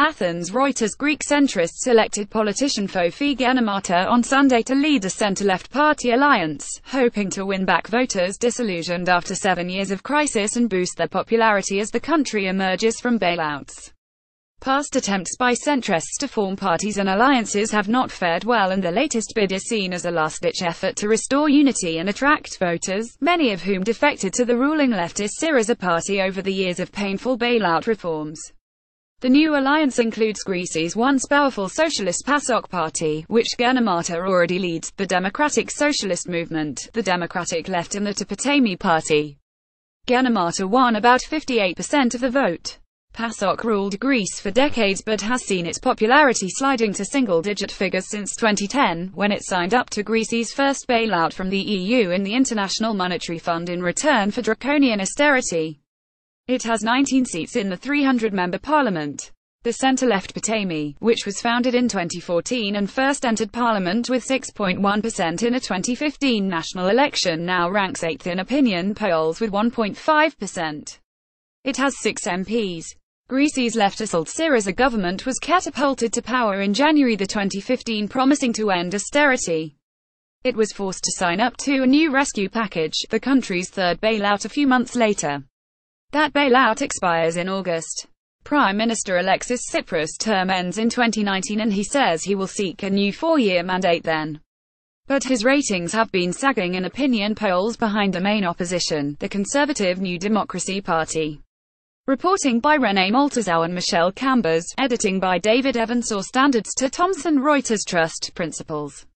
Athens Reuters Greek centrists elected politician Fofi Gennimata on Sunday to lead a centre-left party alliance, hoping to win back voters disillusioned after seven years of crisis and boost their popularity as the country emerges from bailouts. Past attempts by centrists to form parties and alliances have not fared well and the latest bid is seen as a last-ditch effort to restore unity and attract voters, many of whom defected to the ruling leftist Syriza party over the years of painful bailout reforms. The new alliance includes Greece's once powerful socialist PASOK party, which Gennimata already leads, the Democratic Socialist Movement, the Democratic Left and the Tepotami party. Gennimata won about 58% of the vote. PASOK ruled Greece for decades but has seen its popularity sliding to single-digit figures since 2010, when it signed up to Greece's first bailout from the EU and the International Monetary Fund in return for draconian austerity. It has 19 seats in the 300-member parliament. The centre-left Potami, which was founded in 2014 and first entered parliament with 6.1% in a 2015 national election now ranks 8th in opinion polls with 1.5%. It has six MPs. Greece's leftist Syriza government was catapulted to power in January the 2015 promising to end austerity. It was forced to sign up to a new rescue package, the country's third bailout a few months later. That bailout expires in August. Prime Minister Alexis Tsipras' term ends in 2019 and he says he will seek a new four-year mandate then. But his ratings have been sagging in opinion polls behind the main opposition, the conservative New Democracy Party. Reporting by Renee Maltezou and Michele Kambas, editing by David Evans or Standards to Thomson Reuters Trust Principles